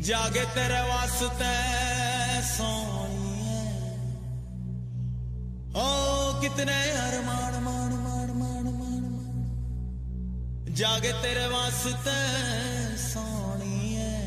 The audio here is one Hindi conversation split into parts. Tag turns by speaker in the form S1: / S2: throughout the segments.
S1: जागे तेरे वास्ते सोनिए। ओ, कितने अरमान, मान मान मान मान मान। जागे तेरे वास्ते सोनिए।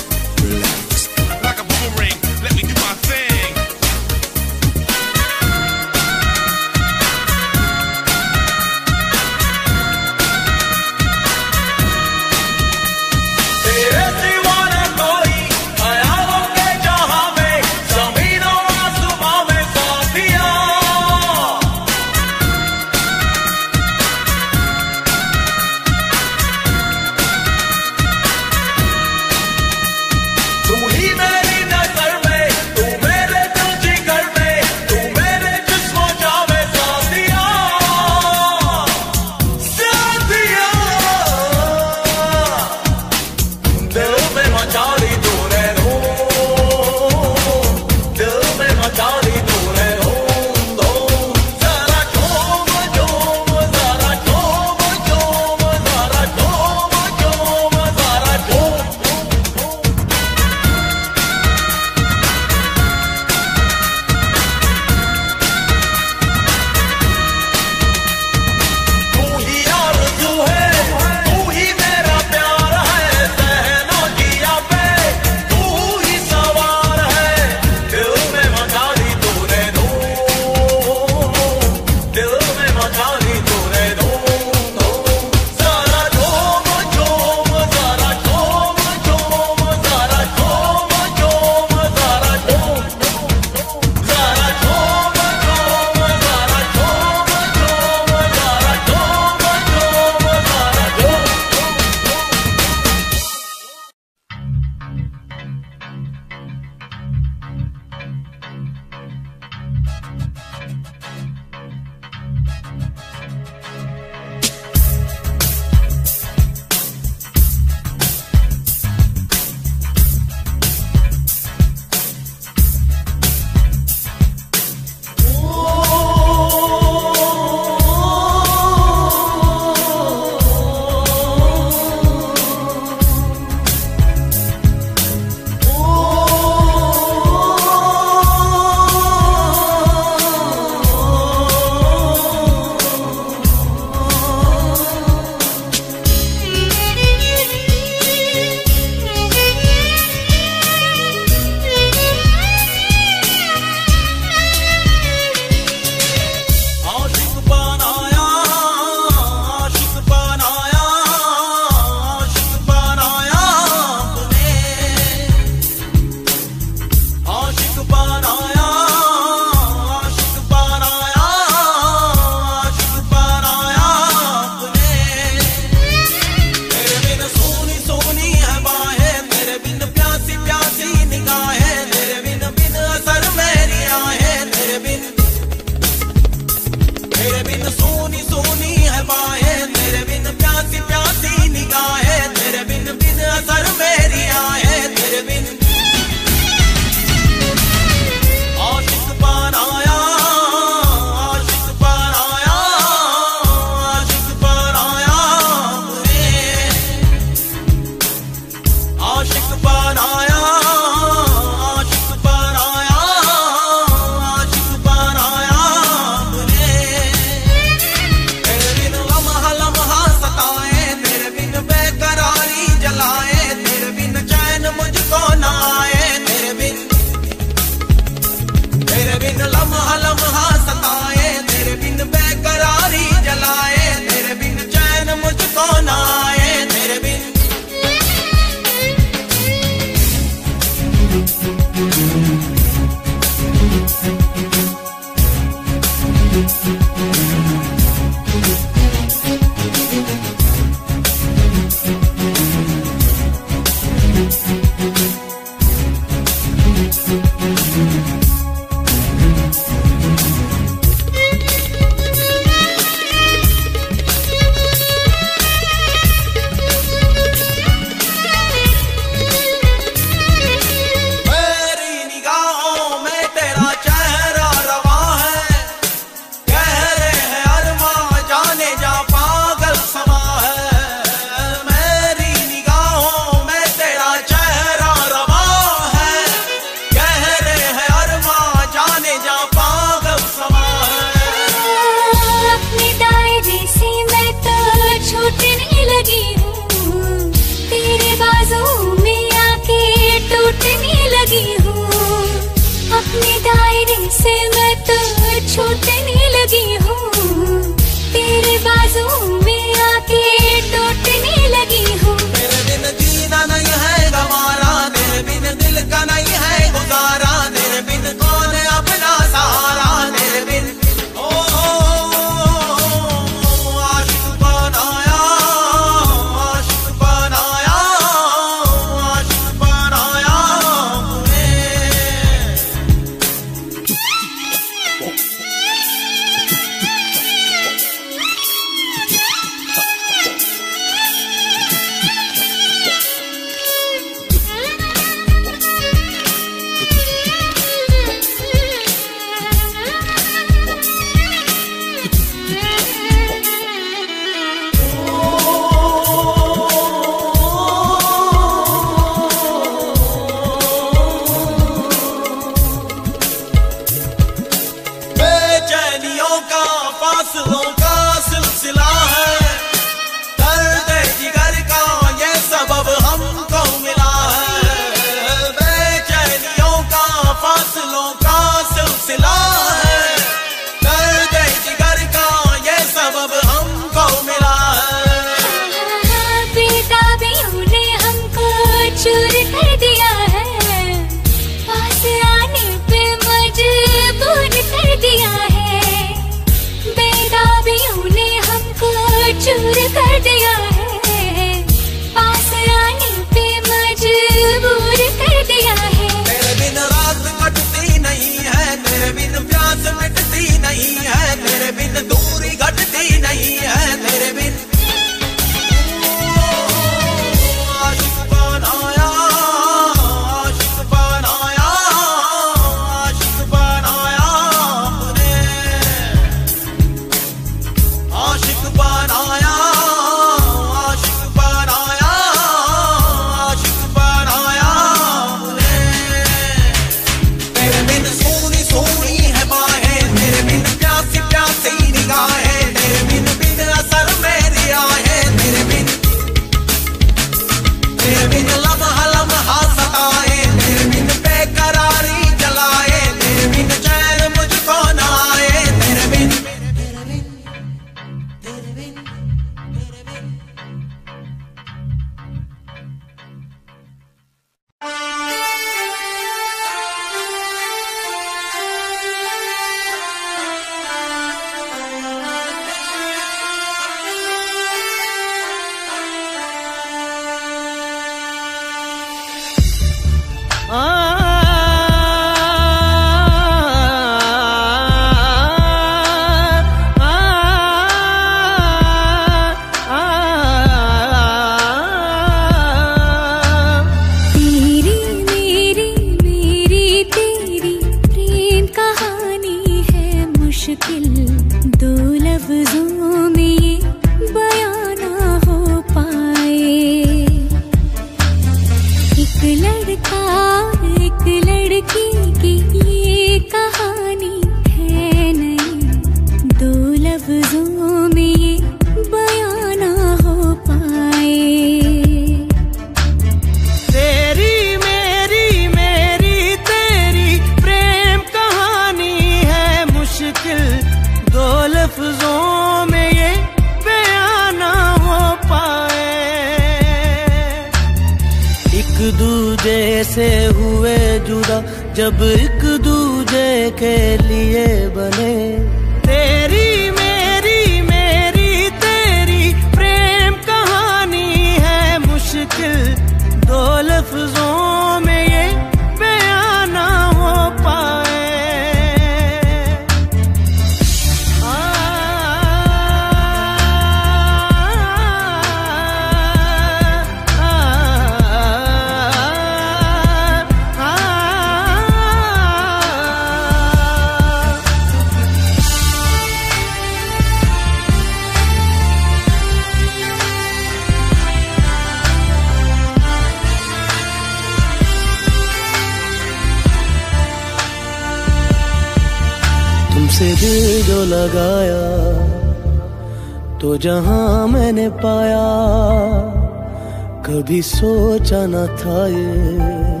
S2: था ये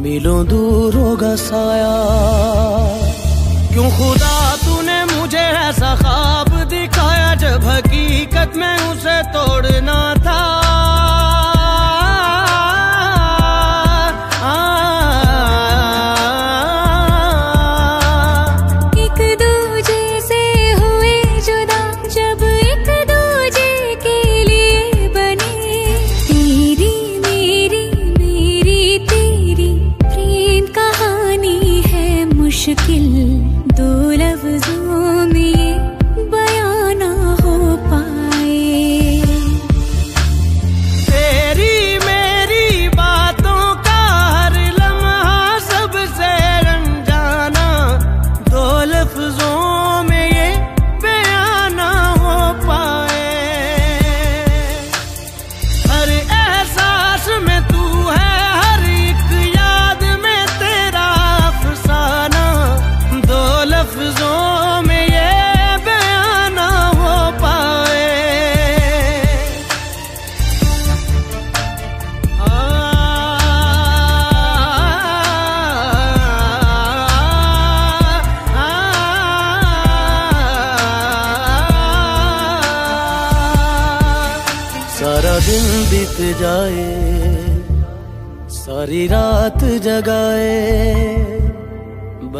S2: मिलो दूर होगा साया। क्यों खुदा तूने मुझे ऐसा ख्वाब दिखाया जब हकीकत में उसे तोड़ना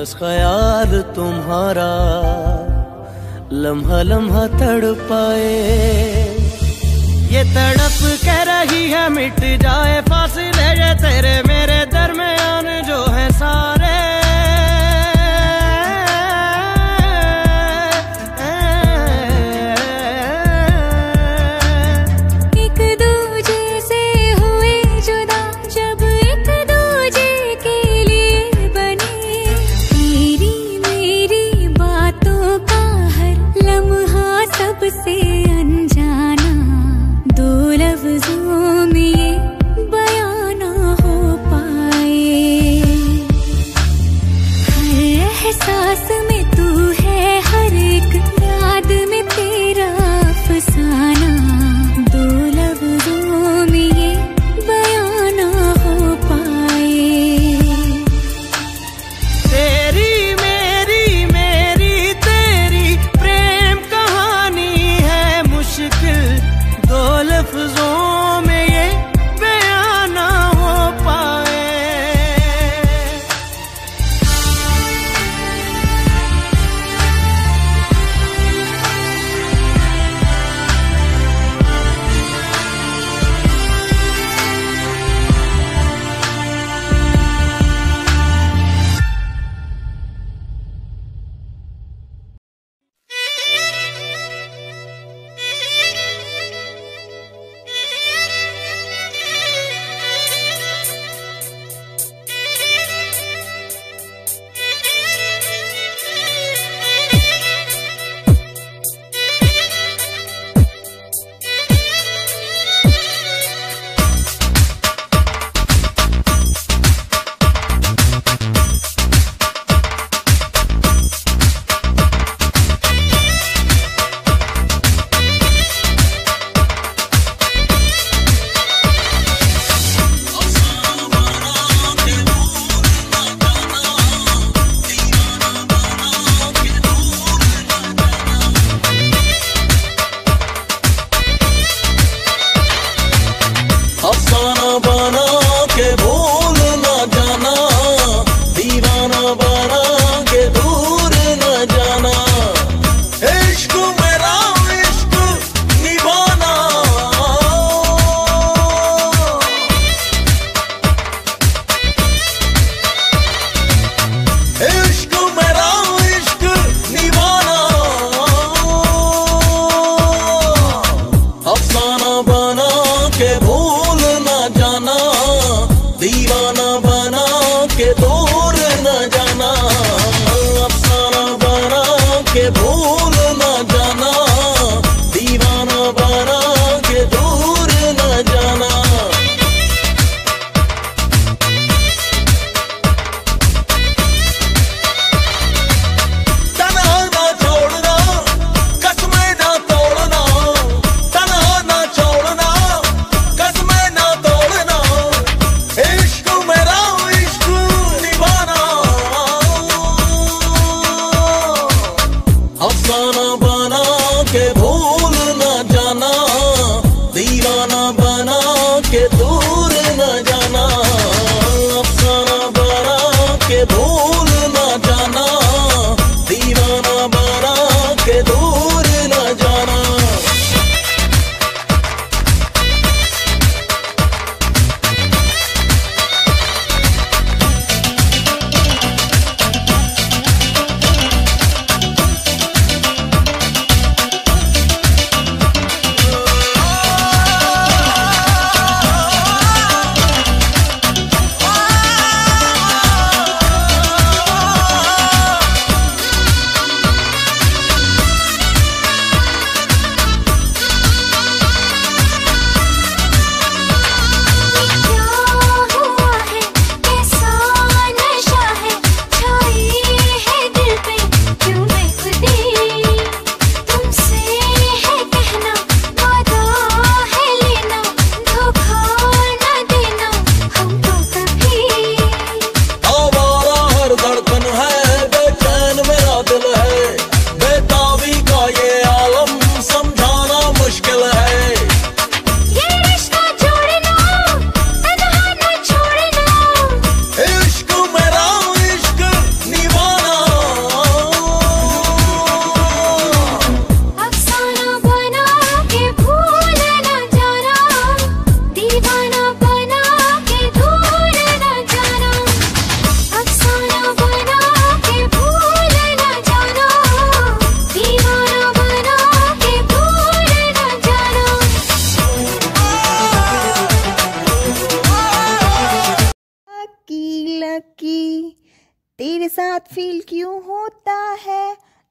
S2: बस ख्याल तुम्हारा। लम्हा लम्हा तड़ पाए ये तड़प कह रही है, मिट जाए। फासले ये तेरे मेरे दरमियान जो है सारे।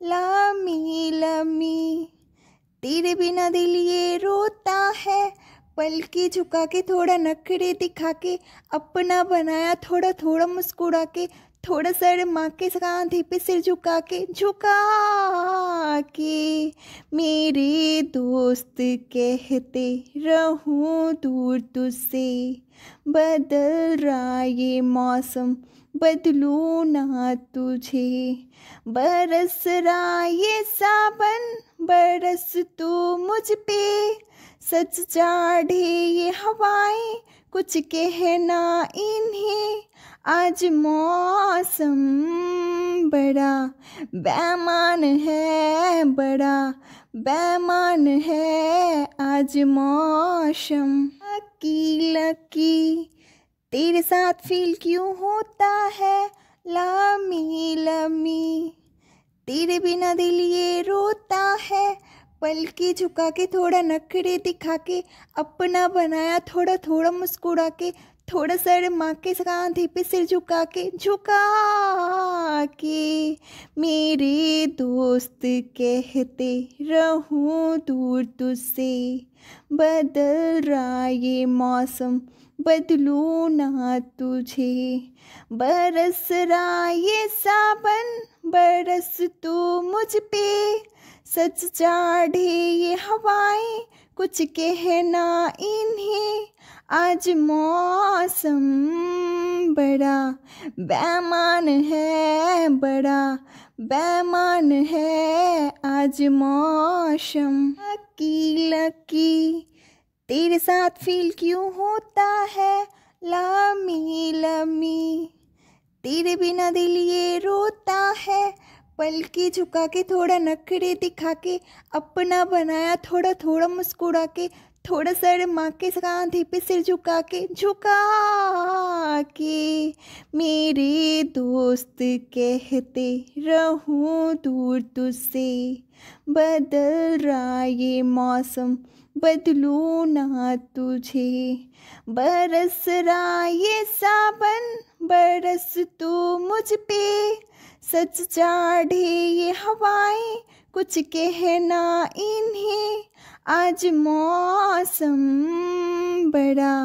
S3: लामी, लमी। तेरे बिना दिल ये रोता है। पल की झुका के थोड़ा नखरे दिखा के अपना बनाया, थोड़ा थोड़ा मुस्कुरा के थोड़ा सर माँ के कांधे पे सिर झुका के झुका के मेरे दोस्त कहते रहूँ दूर तुझसे, बदल रहा ये मौसम बदलू ना तुझे। बरस रहा ये सावन, बरस तू मुझ पे। सच चाढ़े ये हवाएँ, कुछ कहना इन्हें। आज मौसम बड़ा बैमान है, बड़ा बैमान है आज मौसम। लकी लकी तेरे साथ फील क्यों होता है? लामी लमी तेरे बिना दिल ये रोता है। पल झुका के थोड़ा नखरे दिखा के अपना बनाया, थोड़ा थोड़ा मुस्कुरा के थोड़ा सर माँ के कांधे पे सिर झुका के झुका के मेरे दोस्त कहते रहूँ दूर तुझसे बदल रहा ये मौसम। बदलू ना तुझे। बरस रहा ये सावन, बरस तू मुझ पे। सच चाढ़े ये हवाएँ, कुछ कहना इन्हें। आज मौसम बड़ा बैमान है, बड़ा बैमान है आज मौसम। लकी लकी तेरे साथ फील क्यों होता है? लामी, लमी। तेरे बिना दिल ये रोता है। पल की झुका के थोड़ा नखरे दिखा के अपना बनाया, थोड़ा थोड़ा मुस्कुरा के थोड़ा सर माँ के कांधे पे सिर झुका के झुका के मेरे दोस्त कहते रहूँ दूर तुझसे, बदल रहा ये मौसम बदलू ना तुझे। बरस रहा ये सावन, बरस तू मुझ पे। सच चाढ़े ये हवाएँ, कुछ कहना इन्हें। आज मौसम बड़ा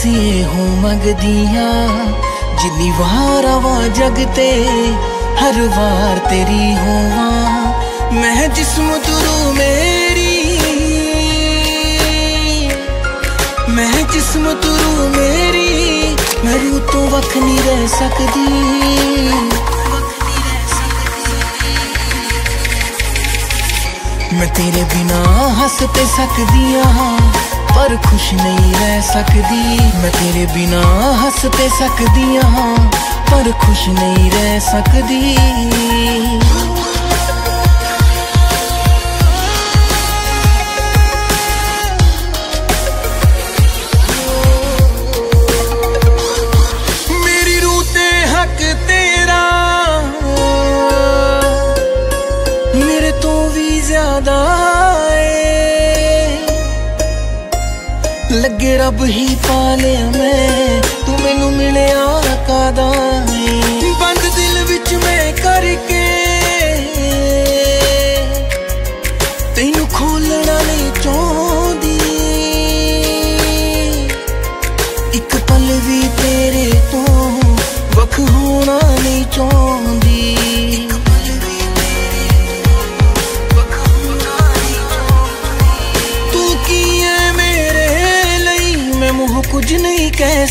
S2: बस ये हूँ मंगदिया जिन्नी वार आवा जगते हर वार तेरी होवा
S4: मैं जिस्म तुरू मेरी मैं जिस्म तुरू मेरी मेरी उतों वख नहीं रह सकदी मैं तेरे बिना हंस ते सकदिया पर खुश नहीं रह सकदी मैं तेरे बिना हंस ते सकदिया पर खुश नहीं रह सकदी मेरी ਰੱਬ ਹੀ ਪਾਲਿਆ ਮੈਂ ਤੂੰ ਮੈਨੂੰ ਮਿਲਿਆ ਕਾਦਾ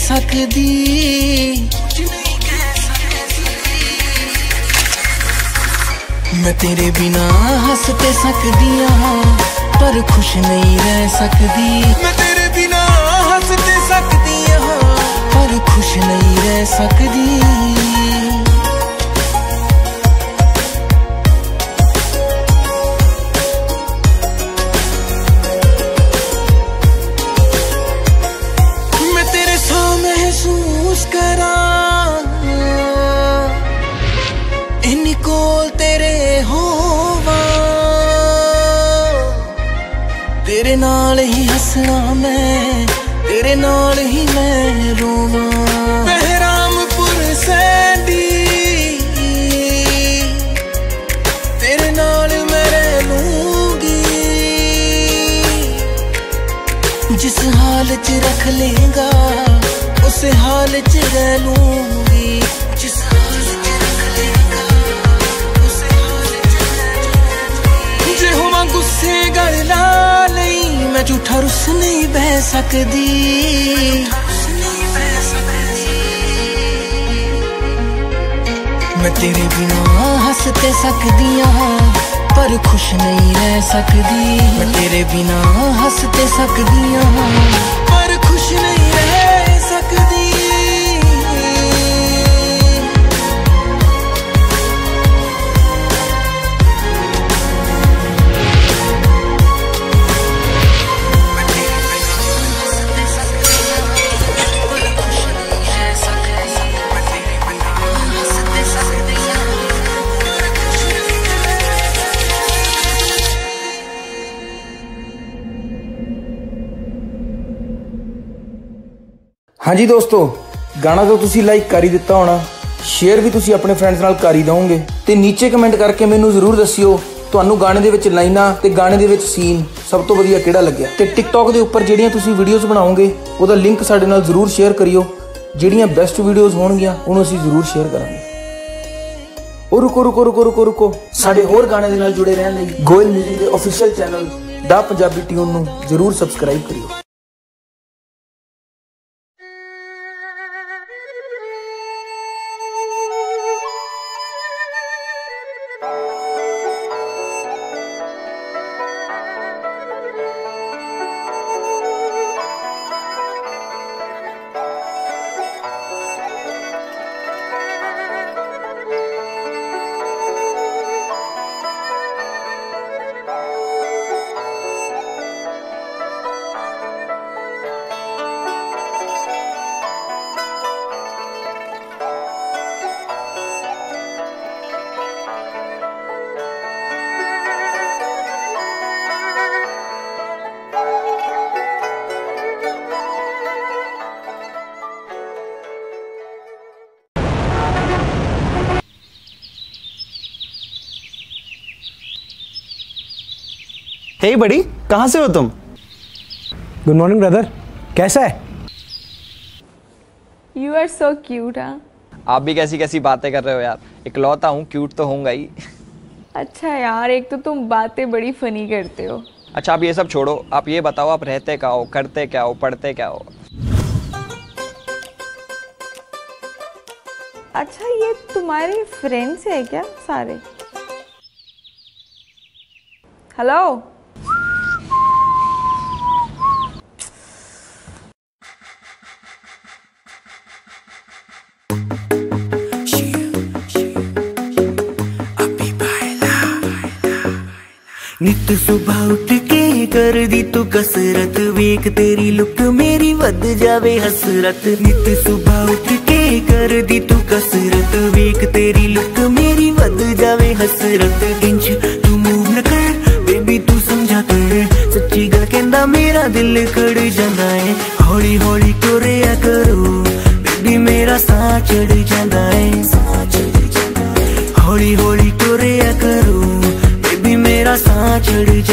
S4: सकती। मैं तेरे बिना हंस ते हाँ पर खुश नहीं रह सकती। मैं तेरे बिना हंस ते हाँ पर खुश नहीं रह सकती। जिस हाल च रह लूँगी जे होवां गुस्से गल ला नहीं मैं झूठा रुस नहीं बह सकदी। मैं तेरे बिना हंस ते सकदी हाँ पर खुश नहीं रह सकदी। मैं तेरे बिना हंस ते सकदी हाँ
S5: ਹਾਂਜੀ ਦੋਸਤੋ, ਗਾਣਾ ਤਾਂ ਤੁਸੀਂ ਲਾਈਕ ਕਰ ਹੀ ਦਿੱਤਾ ਹੋਣਾ। ਸ਼ੇਅਰ ਵੀ ਤੁਸੀਂ ਆਪਣੇ ਫਰੈਂਡਸ ਨਾਲ ਕਰ ਹੀ ਦਵੋਗੇ ਤੇ ਨੀਚੇ ਕਮੈਂਟ ਕਰਕੇ ਮੈਨੂੰ ਜ਼ਰੂਰ ਦੱਸਿਓ, ਤੁਹਾਨੂੰ ਗਾਣੇ ਦੇ ਵਿੱਚ ਲਾਈਨਾਂ ਤੇ ਗਾਣੇ ਦੇ ਵਿੱਚ ਸੀਨ ਸਭ ਤੋਂ ਵਧੀਆ ਕਿਹੜਾ ਲੱਗਿਆ। ਤੇ ਟਿਕਟੌਕ ਦੇ ਉੱਪਰ ਜਿਹੜੀਆਂ ਤੁਸੀਂ ਵੀਡੀਓਜ਼ ਬਣਾਓਗੇ, ਉਹਦਾ ਲਿੰਕ ਸਾਡੇ ਨਾਲ ਜ਼ਰੂਰ ਸ਼ੇਅਰ ਕਰਿਓ। ਜਿਹੜੀਆਂ ਬੈਸਟ ਵੀਡੀਓਜ਼ ਹੋਣਗੀਆਂ, ਉਹਨੂੰ ਅਸੀਂ ਜ਼ਰੂਰ ਸ਼ੇਅਰ ਕਰਾਂਗੇ। ਉਹ ਰੁਕੋ ਰੁਕੋ ਰੁਕੋ ਰੁਕੋ ਰੁਕੋ। ਸਾਡੇ ਹੋਰ ਗਾਣੇ ਦੇ ਨਾਲ ਜੁੜੇ ਰਹਿਣ ਲਈ ਗੋਇਲ ਮਿਊਜ਼ਿਕ ਦੇ ਅਫੀਸ਼ੀਅਲ ਚੈਨਲ ਦਾ ਪੰਜਾਬੀ ਟਿਊਨ ਨੂੰ ਜ਼ਰੂਰ ਸਬਸਕ੍ਰਾਈਬ ਕਰਿਓ।
S6: बड़ी? कहाँ से हो तुम?
S7: गुड मॉर्निंग ब्रदर कैसा है?
S8: यू आर सो क्यूट हाँ
S6: आप भी कैसी कैसी बातें कर रहे हो यार। इकलौता हूँ क्यूट तो होऊँगा ही।
S8: अच्छा यार एक तो तुम बातें बड़ी फनी करते हो।
S9: अच्छा आप ये सब छोड़ो। आप ये बताओ आप रहते क्या हो करते क्या हो पढ़ते क्या हो?
S8: अच्छा ये तुम्हारे फ्रेंड्स है क्या सारे? हेलो
S10: तू सुबह उठ के कर दी तू कसरत। वेख तेरी लुक मेरी बद जावे हसरत। नित सुबह उठ के कर दी तू कसरत। वेख तेरी लुक मेरी बद जावे हसरत। इंच तू मूव न कर बेबी तू समझा कर। सच्ची गल कहंदा मेरा दिल कड़ जांदा है। हौली हौली कोरिया करो बेबी मेरा साह चढ़ जांदा है।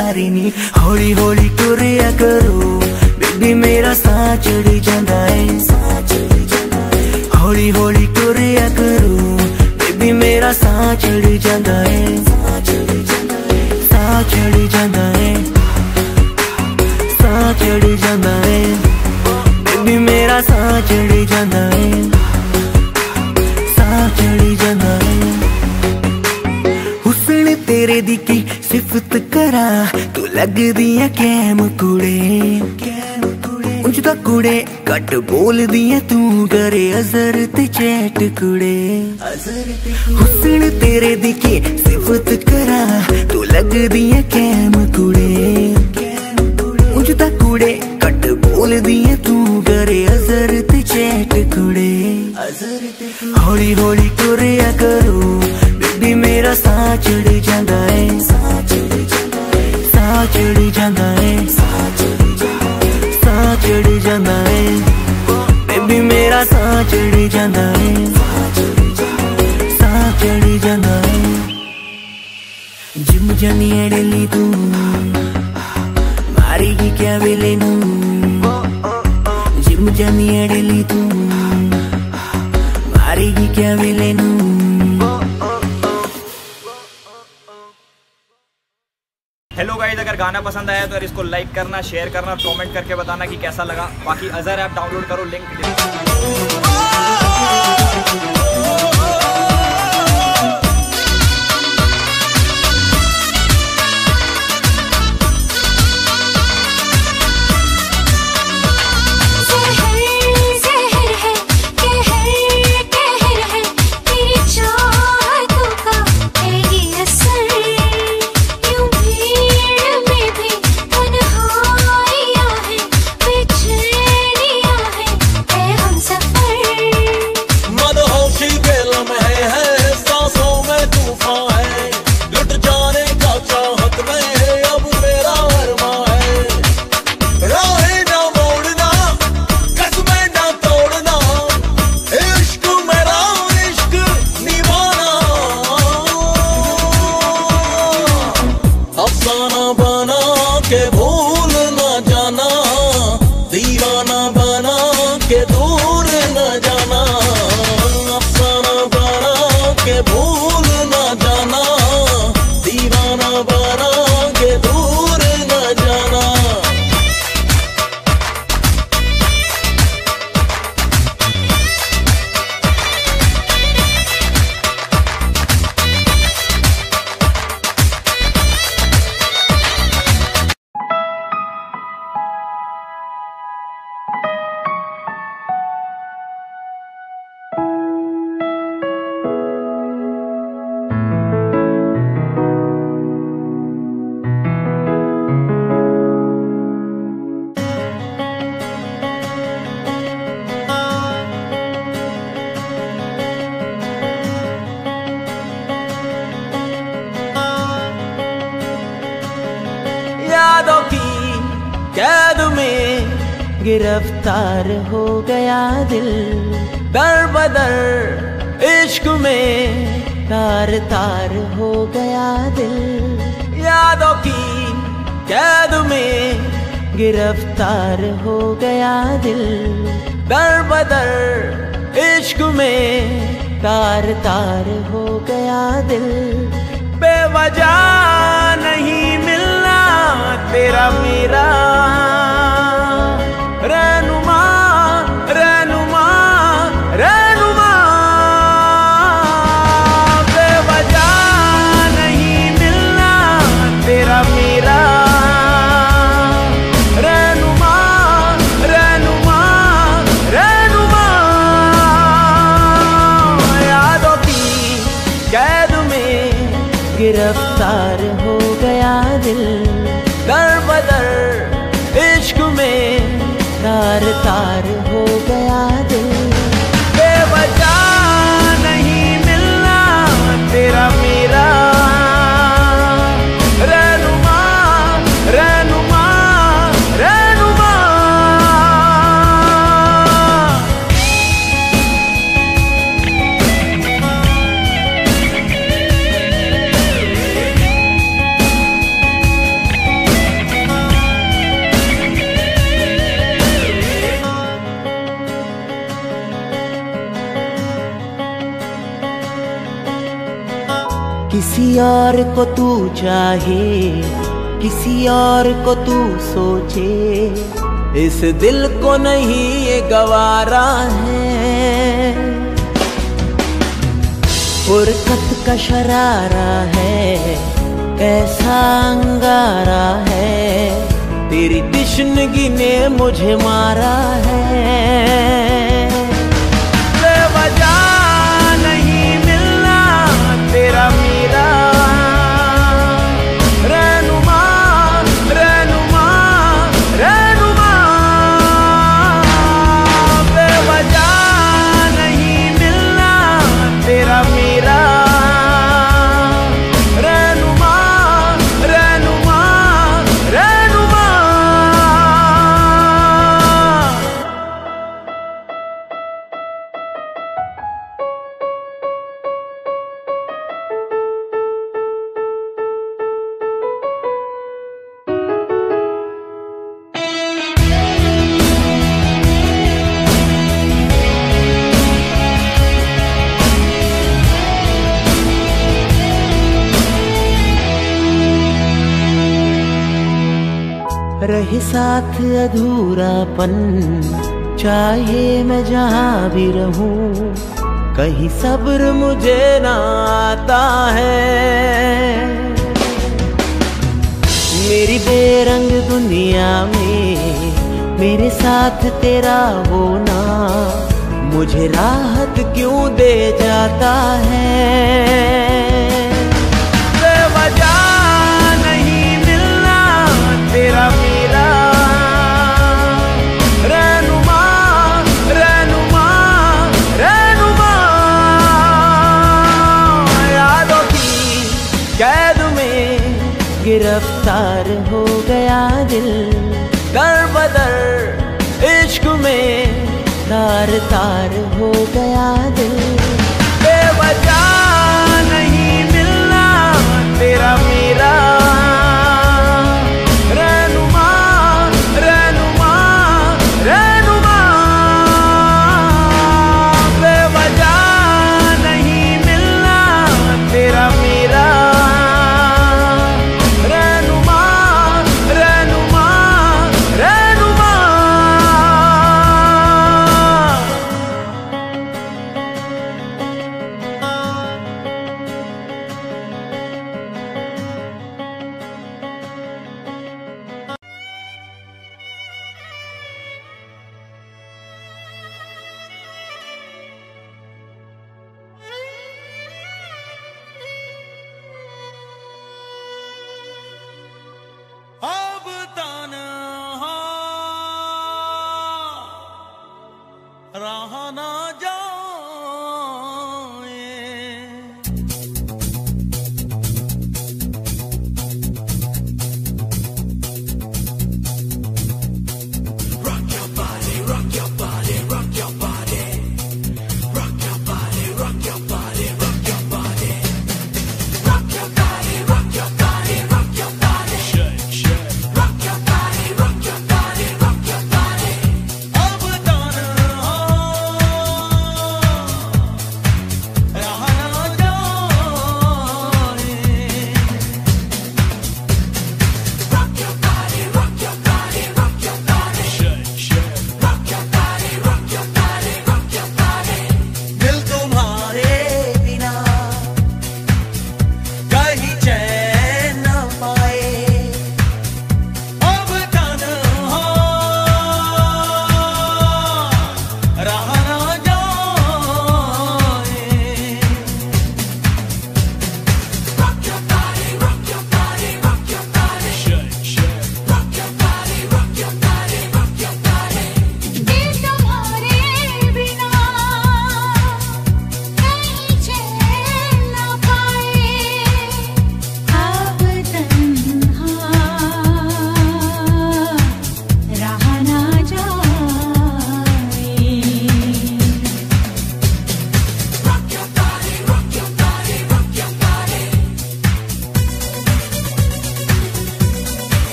S10: सारी हौली हौली टुरिया करो। बेबी मेरा साह चढ़ी जाता है। हौली हौली टुरिया करो। बेबी मेरा साह चढ़ी जाता है। साह चढ़ी जाता ਤੂੰ ਲੱਗਦੀ ਐ ਕੈਮ ਕੁੜੇ ਕੈਮ ਕੁੜੇ ਉਂਝ ਤਾਂ ਕੁੜੇ ਘੱਟ ਬੋਲਦੀ ਐ ਤੂੰ ਕਰੇ ਅਜ਼ਰ ਤੇ ਚੈਟ ਕੁੜੇ ਅਜ਼ਰ ਤੇ ਹੁਸਨ ਤੇਰੇ ਦੀ ਕੀ ਸਿਫਤ ਕਰਾਂ ਤੂੰ ਲੱਗਦੀ ਐ ਕੈਮ
S9: लाइक करना शेयर करना और कमेंट करके बताना कि कैसा लगा। बाकी अज़र ऐप डाउनलोड करो लिंक
S11: हो
S2: गया दिल। किसी और को तू चाहे, किसी और को तू सोचे। इस दिल को नहीं ये गवारा है। फुरकत का शरारा है, कैसा अंगारा है। तेरी तिश्नगी ने मुझे मारा है। सब्र मुझे ना आता है। मेरी बेरंग दुनिया में मेरे साथ तेरा होना मुझे राहत क्यों दे जाता है? गिरफ़्तार हो गया दिल। दर बदर इश्क में तार तार हो गया दिल।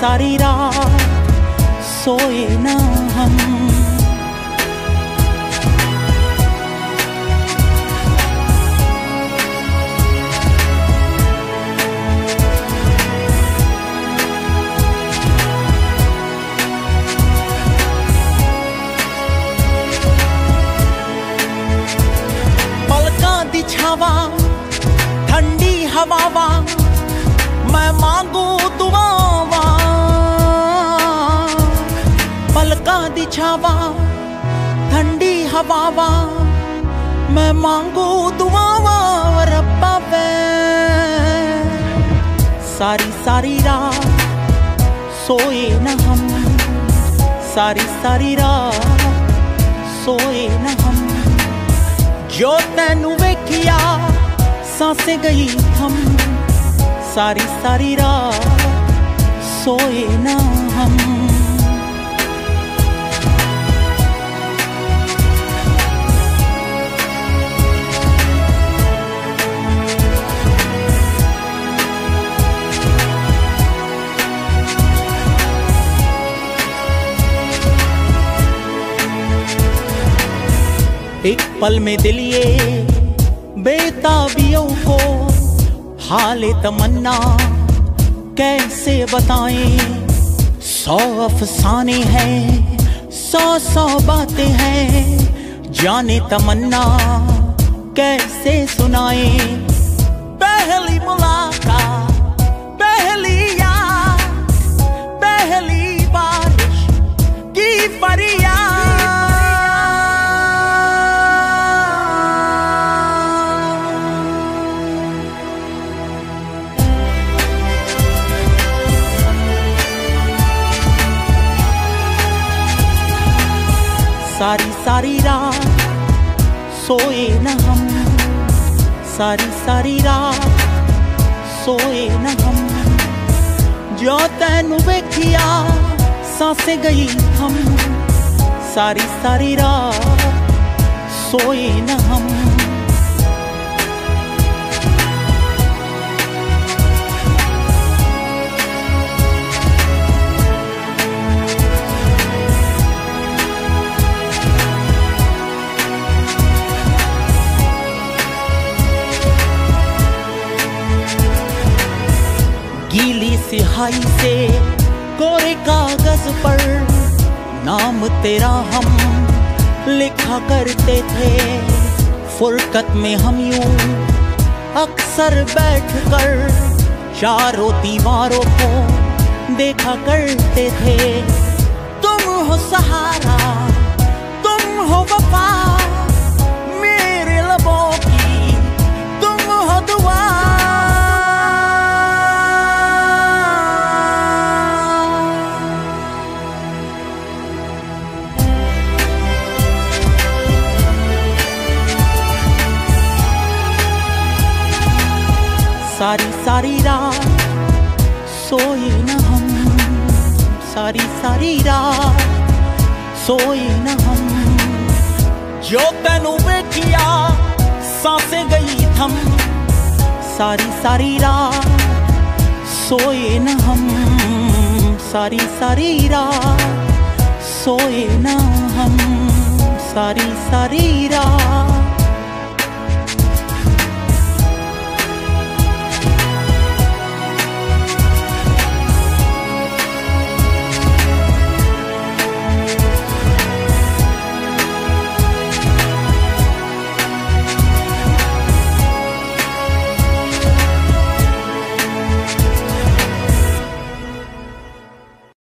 S2: सारी सारी रात
S1: सोए ਤੈਨੂੰ ਵੇਖਿਆ ਸਾਂਸੇ ਗਈ ਥਮ ਸਾਰੀ ਸਾਰੀ ਰਾਤ ਸੋਏ ਨਾ ਹਮ एक पल में दिल ये बेताबियों को हाल तमन्ना कैसे बताएँ? सौ अफसाने हैं, सौ सौ बातें हैं। जाने तमन्ना कैसे सुनाए? पहली मुलाकात, पहली याद, पहली बारिश की फरियाद। सारी सारी रात सोए न हम। सारी सारी रात सोए न हम। जो तेन वेखिया सांसे गई हम। सारी सारी रात सोए न हम। सिहाई से कोरे कागज़ पर नाम तेरा हम लिखा करते थे। फुरकत में हम यूँ अक्सर बैठकर चारों दीवारों को देखा करते थे। तुम हो सहारा, तुम हो वफा सारी रात सोए न हम, सारी सारी रात सोए न हम। जो तेनू बेखिया सांसे गई थम। सारी सारी रात सोए न हम, सारी सारी रात सोए न हम, सारी सारी रात